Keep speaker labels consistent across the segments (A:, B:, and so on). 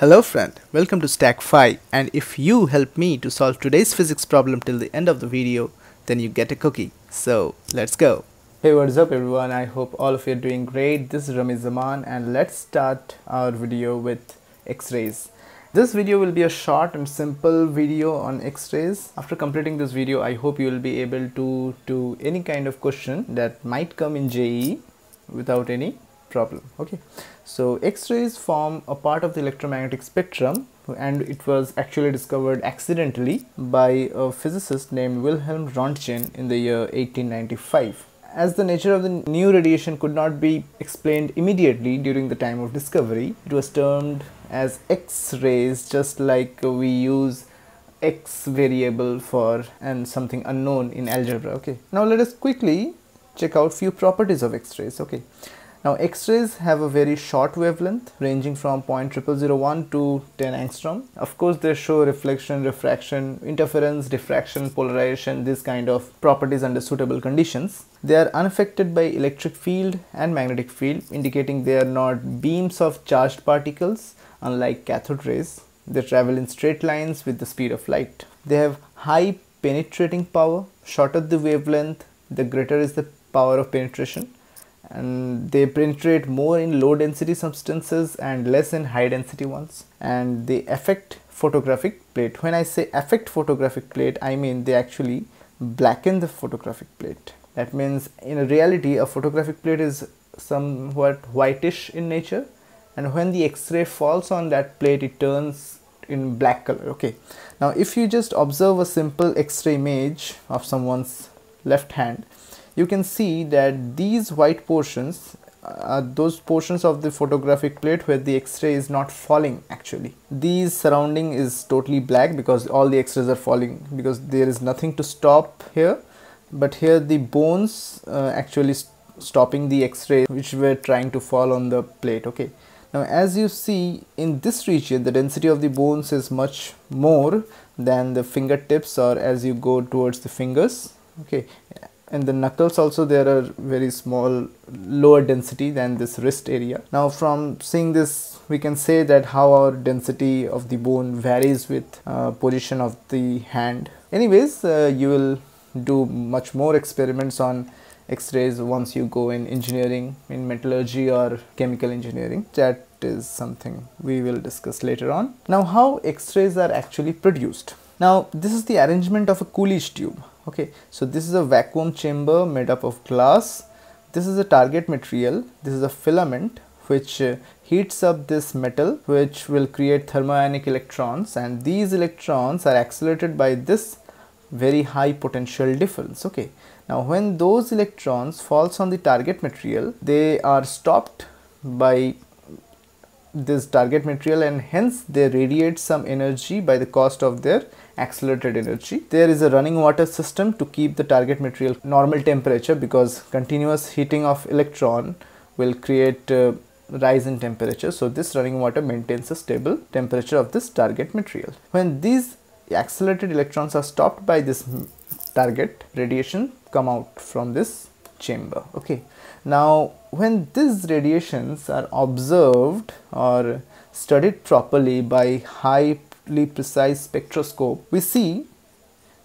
A: Hello friend, welcome to Stack Phi and if you help me to solve today's physics problem till the end of the video, then you get a cookie. So let's go. Hey what's up everyone, I hope all of you are doing great. This is Ramiz Zaman and let's start our video with X-rays. This video will be a short and simple video on X-rays. After completing this video, I hope you will be able to do any kind of question that might come in JEE without any problem. Okay. So x-rays form a part of the electromagnetic spectrum and it was actually discovered accidentally by a physicist named Wilhelm Röntgen in the year 1895 as the nature of the new radiation could not be explained immediately during the time of discovery it was termed as x-rays just like we use x variable for and something unknown in algebra. Okay. Now let us quickly check out few properties of x-rays. Okay now X-rays have a very short wavelength ranging from 0.0001 to 10 angstrom. Of course they show reflection, refraction, interference, diffraction, polarization, these kind of properties under suitable conditions. They are unaffected by electric field and magnetic field indicating they are not beams of charged particles unlike cathode rays. They travel in straight lines with the speed of light. They have high penetrating power. Shorter the wavelength, the greater is the power of penetration and they penetrate more in low density substances and less in high density ones. And they affect photographic plate. When i say affect photographic plate i mean they actually blacken the photographic plate. That means in reality a photographic plate is somewhat whitish in nature. And when the x-ray falls on that plate it turns in black color. Okay. Now if you just observe a simple x-ray image of someone's left hand you can see that these white portions are those portions of the photographic plate where the x-ray is not falling actually. These surrounding is totally black because all the x-rays are falling because there is nothing to stop here. But here the bones uh, actually st stopping the x-ray which were trying to fall on the plate okay. Now as you see in this region the density of the bones is much more than the fingertips or as you go towards the fingers okay and the knuckles also there are very small lower density than this wrist area. Now from seeing this we can say that how our density of the bone varies with uh, position of the hand. Anyways uh, you will do much more experiments on x-rays once you go in engineering in metallurgy or chemical engineering. That is something we will discuss later on. Now how x-rays are actually produced. Now this is the arrangement of a Coolidge tube okay so this is a vacuum chamber made up of glass. This is a target material. This is a filament which uh, heats up this metal which will create thermionic electrons. And these electrons are accelerated by this very high potential difference. Okay now when those electrons falls on the target material they are stopped by this target material and hence they radiate some energy by the cost of their accelerated energy. There is a running water system to keep the target material normal temperature because continuous heating of electron will create uh, rise in temperature. So this running water maintains a stable temperature of this target material. When these accelerated electrons are stopped by this target, radiation come out from this chamber. Okay. Now when these radiations are observed or studied properly by highly precise spectroscope, we see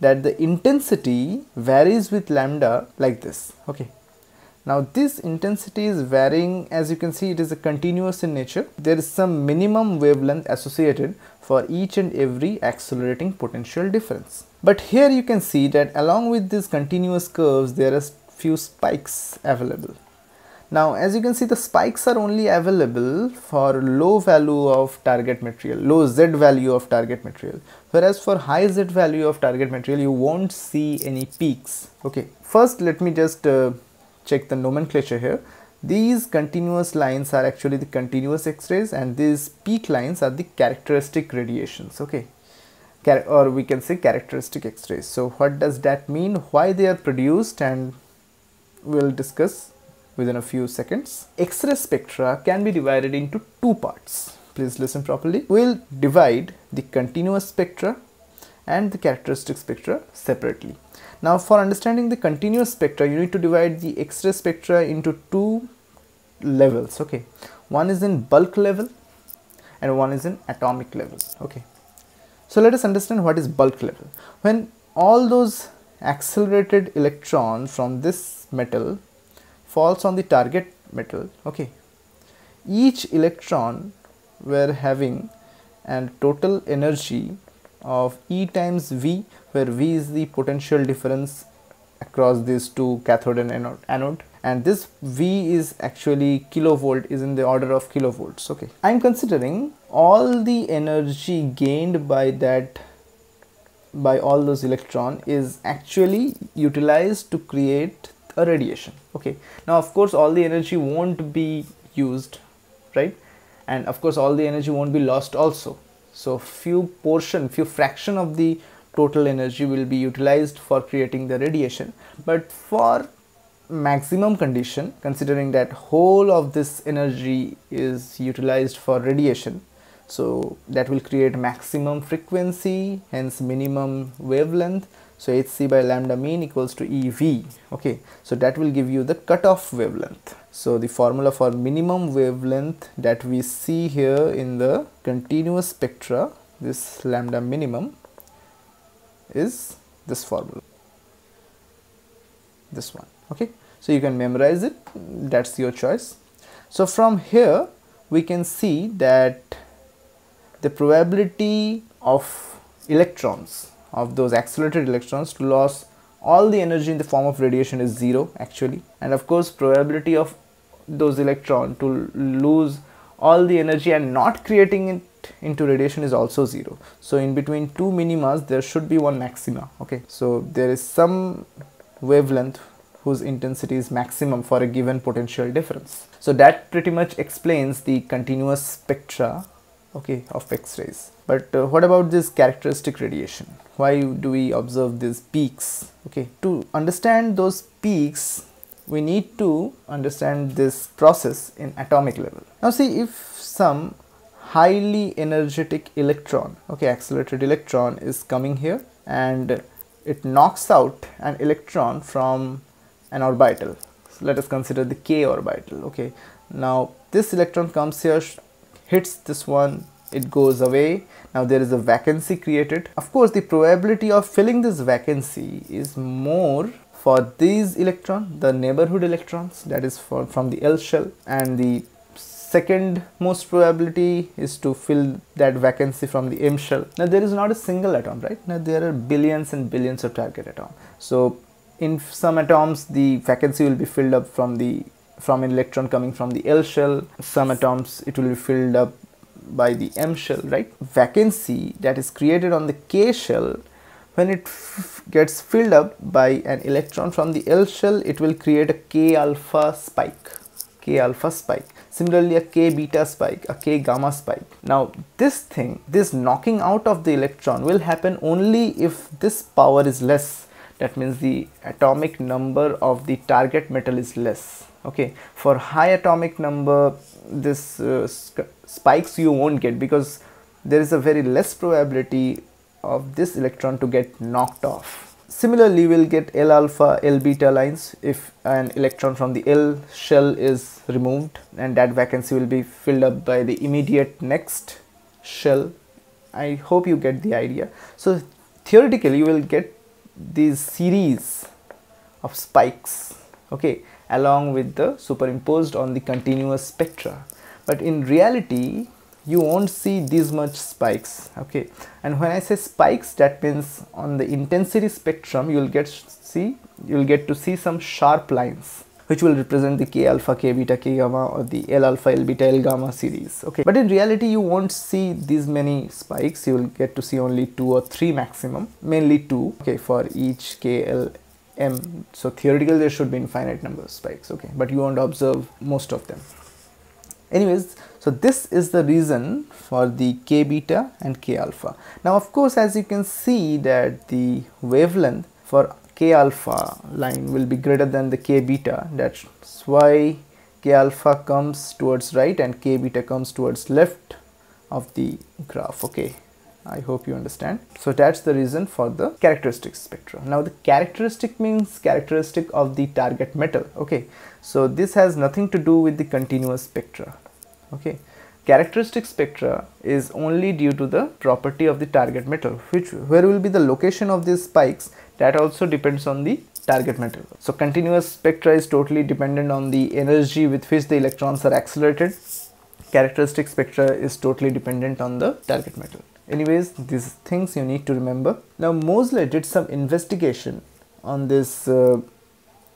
A: that the intensity varies with lambda like this. Okay. Now this intensity is varying as you can see it is a continuous in nature. There is some minimum wavelength associated for each and every accelerating potential difference. But here you can see that along with these continuous curves there are few spikes available. Now as you can see the spikes are only available for low value of target material, low Z value of target material. Whereas for high Z value of target material you won't see any peaks. Okay, first let me just uh, check the nomenclature here. These continuous lines are actually the continuous X-rays and these peak lines are the characteristic radiations. Okay, Char or we can say characteristic X-rays. So what does that mean? Why they are produced and we'll discuss within a few seconds. X-ray spectra can be divided into two parts. Please listen properly. We'll divide the continuous spectra and the characteristic spectra separately. Now for understanding the continuous spectra, you need to divide the X-ray spectra into two levels. Okay, one is in bulk level and one is in atomic level okay so let us understand what is bulk level when all those accelerated electrons from this metal falls on the target metal okay. Each electron were having and total energy of E times V where V is the potential difference across these two cathode and anode, and this V is actually kilovolt is in the order of kilovolts okay. I am considering all the energy gained by that by all those electron is actually utilized to create a radiation okay? Now of course all the energy won't be used right? And of course all the energy won't be lost also. So few portion few fraction of the total energy will be utilized for creating the radiation. But for maximum condition considering that whole of this energy is utilized for radiation so that will create maximum frequency hence minimum wavelength so hc by lambda mean equals to ev okay so that will give you the cutoff wavelength so the formula for minimum wavelength that we see here in the continuous spectra, this lambda minimum is this formula, this one, okay. So you can memorize it, that's your choice. So from here we can see that the probability of electrons, of those accelerated electrons to lose all the energy in the form of radiation is zero actually. And of course probability of those electron to lose all the energy and not creating it into radiation is also zero. So in between two minimas there should be one maxima okay? So there is some wavelength whose intensity is maximum for a given potential difference. So that pretty much explains the continuous spectra okay of x-rays but uh, what about this characteristic radiation why do we observe these peaks okay to understand those peaks we need to understand this process in atomic level. Now see if some highly energetic electron, okay accelerated electron is coming here and it knocks out an electron from an orbital. So let us consider the k orbital, okay. Now this electron comes here, hits this one, it goes away. Now there is a vacancy created. Of course the probability of filling this vacancy is more for these electron the neighborhood electrons that is for from the L shell and the second most probability is to fill that vacancy from the M shell. Now there is not a single atom right now there are billions and billions of target atom. So in some atoms the vacancy will be filled up from the from an electron coming from the L shell. Some atoms it will be filled up by the M shell right? Vacancy that is created on the K shell when it gets filled up by an electron from the L shell it will create a K alpha spike. K alpha spike. Similarly a K beta spike a K gamma spike. Now this thing this knocking out of the electron will happen only if this power is less that means the atomic number of the target metal is less okay for high atomic number this uh, spikes you won't get because there is a very less probability of this electron to get knocked off. Similarly, we'll get L alpha, L beta lines if an electron from the L shell is removed and that vacancy will be filled up by the immediate next shell. I hope you get the idea. So theoretically, you will get these series of spikes, okay, along with the superimposed on the continuous spectra. But in reality, you won't see these much spikes okay and when i say spikes that means on the intensity spectrum you'll get see you'll get to see some sharp lines which will represent the k alpha k beta k gamma or the l alpha l beta l gamma series okay? But in reality you won't see these many spikes. You will get to see only two or three maximum mainly two okay for each k l m. So theoretically there should be infinite number of spikes okay? But you won't observe most of them. Anyways so this is the reason for the k beta and k alpha. Now of course as you can see that the wavelength for k alpha line will be greater than the k beta that's why k alpha comes towards right and k beta comes towards left of the graph okay I hope you understand. So that's the reason for the characteristic spectra. Now the characteristic means characteristic of the target metal. Okay. So this has nothing to do with the continuous spectra okay characteristic spectra is only due to the property of the target metal which where will be the location of these spikes that also depends on the target metal. So continuous spectra is totally dependent on the energy with which the electrons are accelerated. Characteristic spectra is totally dependent on the target metal. Anyways, these things you need to remember. Now Moseley did some investigation on this uh,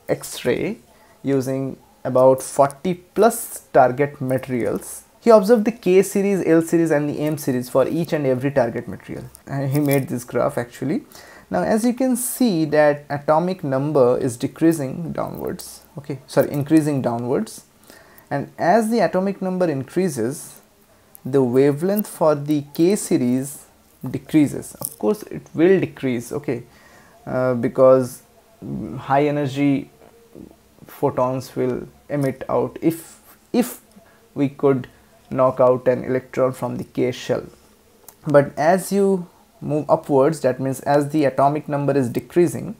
A: X-ray using about 40 plus target materials. He observed the K series, L series and the M series for each and every target material. And he made this graph actually. Now as you can see that atomic number is decreasing downwards, okay, sorry, increasing downwards. And as the atomic number increases, the wavelength for the K series decreases. Of course, it will decrease, okay, uh, because high energy photons will emit out if if we could knock out an electron from the K shell. But as you move upwards that means as the atomic number is decreasing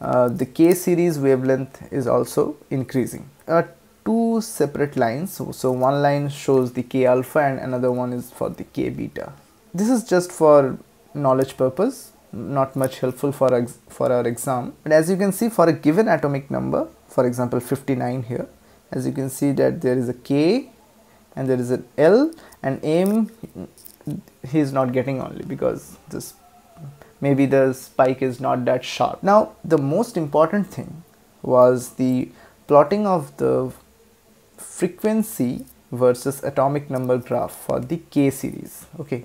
A: uh, the K series wavelength is also increasing. Uh, two separate lines so, so one line shows the K alpha and another one is for the K beta. This is just for knowledge purpose not much helpful for, for our exam but as you can see for a given atomic number for example 59 here as you can see that there is a K and there is an L and M he is not getting only because this maybe the spike is not that sharp. Now the most important thing was the plotting of the frequency versus atomic number graph for the K series. Okay.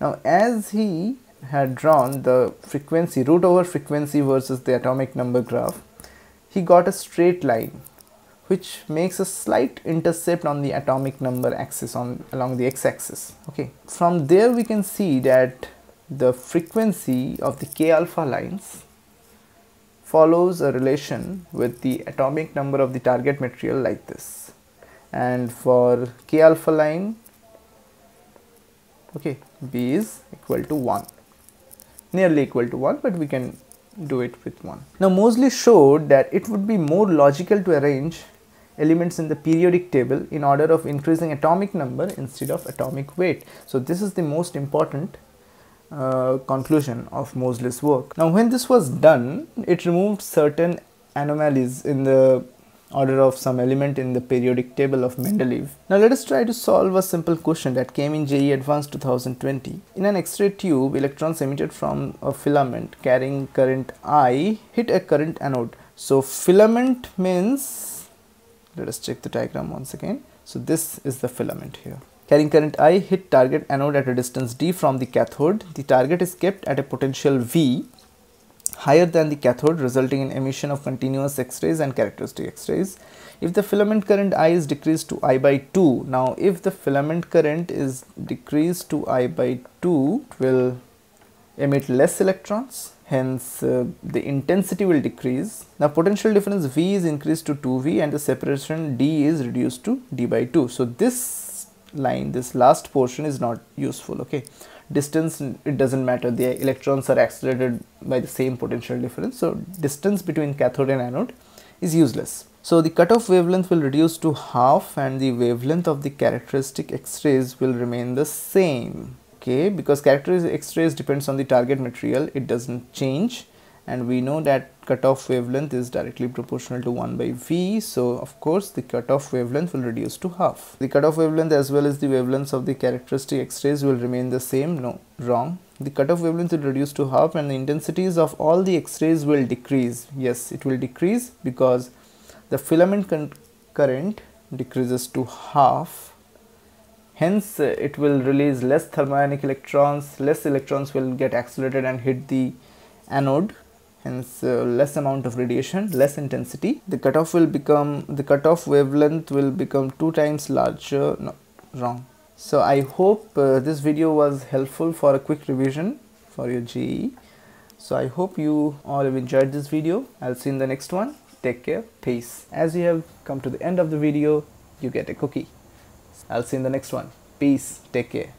A: Now as he had drawn the frequency root over frequency versus the atomic number graph, he got a straight line which makes a slight intercept on the atomic number axis on along the x-axis okay? From there we can see that the frequency of the k alpha lines follows a relation with the atomic number of the target material like this. And for k alpha line okay b is equal to 1 nearly equal to 1 but we can do it with 1 now Moseley showed that it would be more logical to arrange elements in the periodic table in order of increasing atomic number instead of atomic weight. So this is the most important uh, conclusion of Moseley's work. Now when this was done, it removed certain anomalies in the order of some element in the periodic table of Mendeleev. Now let us try to solve a simple question that came in JEE Advanced 2020. In an X-ray tube, electrons emitted from a filament carrying current I hit a current anode. So filament means let us check the diagram once again. So this is the filament here. Carrying current I hit target anode at a distance d from the cathode. The target is kept at a potential V higher than the cathode resulting in emission of continuous X-rays and characteristic X-rays. If the filament current I is decreased to I by 2 now if the filament current is decreased to I by 2 it will emit less electrons hence uh, the intensity will decrease. Now potential difference V is increased to 2V and the separation D is reduced to D by 2. So this line, this last portion is not useful, okay. Distance, it doesn't matter, the electrons are accelerated by the same potential difference. So distance between cathode and anode is useless. So the cutoff wavelength will reduce to half and the wavelength of the characteristic X-rays will remain the same okay because characteristic x-rays depends on the target material it doesn't change. And we know that cutoff wavelength is directly proportional to 1 by v so of course the cutoff wavelength will reduce to half. The cutoff wavelength as well as the wavelengths of the characteristic x-rays will remain the same no wrong. The cutoff wavelength will reduce to half and the intensities of all the x-rays will decrease. Yes it will decrease because the filament current decreases to half hence it will release less thermionic electrons less electrons will get accelerated and hit the anode. Hence uh, less amount of radiation less intensity. The cutoff will become the cutoff wavelength will become two times larger. No wrong. So i hope uh, this video was helpful for a quick revision for your JEE so i hope you all have enjoyed this video. I'll see you in the next one. Take care. Peace. As you have come to the end of the video you get a cookie I'll see you in the next one. Peace. Take care.